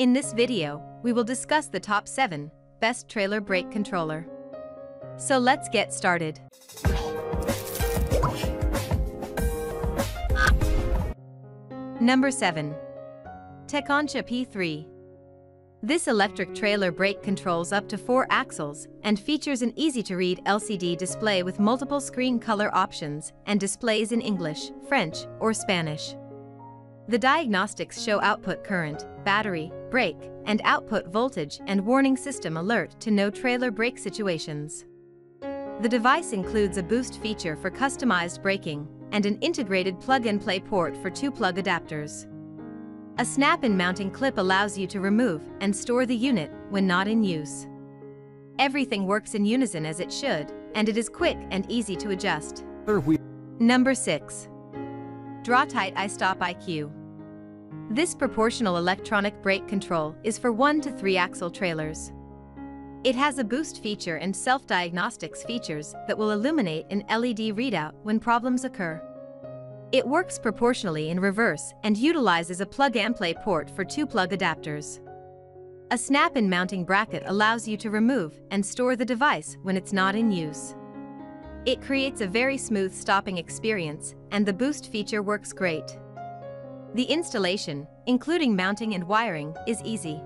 In this video, we will discuss the top 7 best trailer brake controller. So let's get started. Number 7. Tekonsha P3. This electric trailer brake controls up to 4 axles and features an easy-to-read LCD display with multiple screen color options and displays in English, French, or Spanish. The diagnostics show output current, battery, brake, and output voltage and warning system alert to no trailer brake situations. The device includes a boost feature for customized braking and an integrated plug-and-play port for two plug adapters. A snap-in mounting clip allows you to remove and store the unit when not in use. Everything works in unison as it should, and it is quick and easy to adjust. Number 6. Draw-Tite iStop IQ. This proportional electronic brake control is for 1 to 3 axle trailers. It has a boost feature and self-diagnostics features that will illuminate an LED readout when problems occur. It works proportionally in reverse and utilizes a plug-and-play port for two plug adapters. A snap-in mounting bracket allows you to remove and store the device when it's not in use. It creates a very smooth stopping experience, and the boost feature works great. The installation, including mounting and wiring, is easy.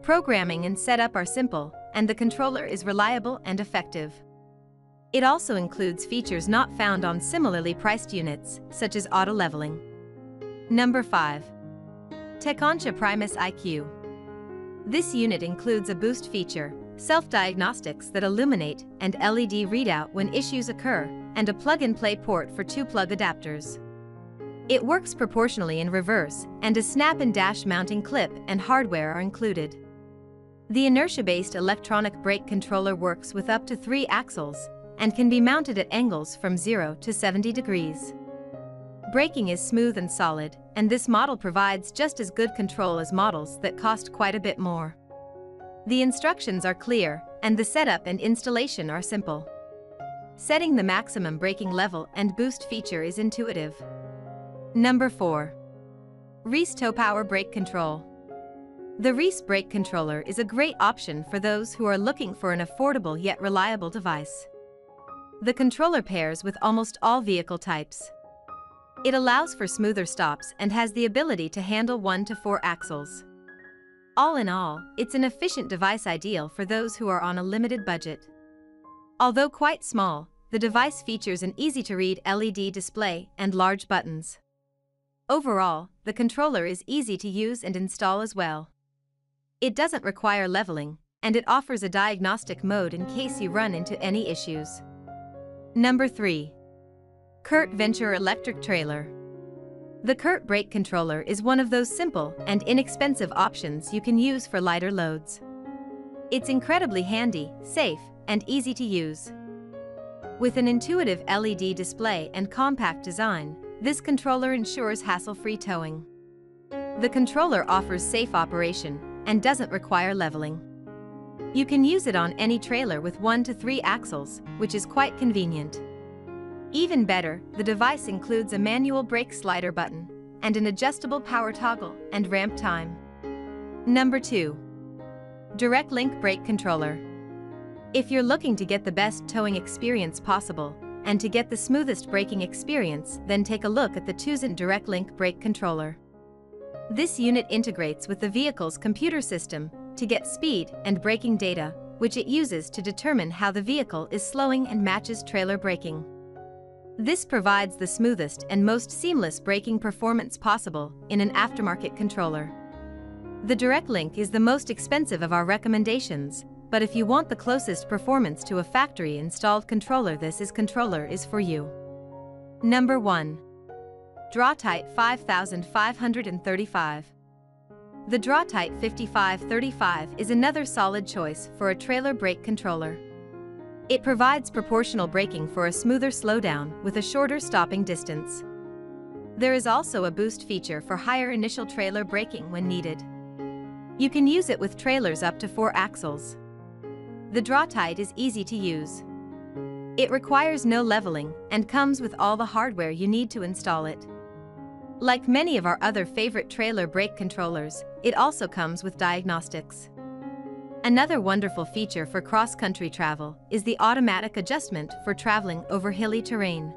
Programming and setup are simple, and the controller is reliable and effective. It also includes features not found on similarly priced units, such as auto leveling. Number 5. Tekonsha Primus IQ. This unit includes a boost feature, self-diagnostics that illuminate and LED readout when issues occur, and a plug-and-play port for two plug adapters. It works proportionally in reverse, and a snap and dash mounting clip and hardware are included. The inertia-based electronic brake controller works with up to three axles and can be mounted at angles from 0 to 70 degrees. Braking is smooth and solid, and this model provides just as good control as models that cost quite a bit more. The instructions are clear, and the setup and installation are simple. Setting the maximum braking level and boost feature is intuitive. Number 4. Reese Tow Power Brake Control. The Reese brake controller is a great option for those who are looking for an affordable yet reliable device. The controller pairs with almost all vehicle types. It allows for smoother stops and has the ability to handle 1 to 4 axles. All in all, it's an efficient device ideal for those who are on a limited budget. Although quite small, the device features an easy-to-read LED display and large buttons. Overall, the controller is easy to use and install as well. It doesn't require leveling, and it offers a diagnostic mode in case you run into any issues. Number 3. CURT Venture Electric Trailer. The CURT Brake Controller is one of those simple and inexpensive options you can use for lighter loads. It's incredibly handy, safe, and easy to use. With an intuitive LED display and compact design, this controller ensures hassle-free towing. The controller offers safe operation and doesn't require leveling. You can use it on any trailer with 1 to 3 axles, which is quite convenient. Even better, the device includes a manual brake slider button and an adjustable power toggle and ramp time. Number 2. Direct Link Brake Controller. If you're looking to get the best towing experience possible and to get the smoothest braking experience, then take a look at the Tuson Direct Link Brake Controller. This unit integrates with the vehicle's computer system to get speed and braking data, which it uses to determine how the vehicle is slowing and matches trailer braking. This provides the smoothest and most seamless braking performance possible in an aftermarket controller. The Direct Link is the most expensive of our recommendations, but if you want the closest performance to a factory-installed controller this is controller is for you. Number 1. Draw-Tite 5535. The Draw-Tite 5535 is another solid choice for a trailer brake controller. It provides proportional braking for a smoother slowdown with a shorter stopping distance. There is also a boost feature for higher initial trailer braking when needed. You can use it with trailers up to 4 axles. The Draw-Tite is easy to use. It requires no leveling and comes with all the hardware you need to install it. Like many of our other favorite trailer brake controllers, it also comes with diagnostics. Another wonderful feature for cross-country travel is the automatic adjustment for traveling over hilly terrain.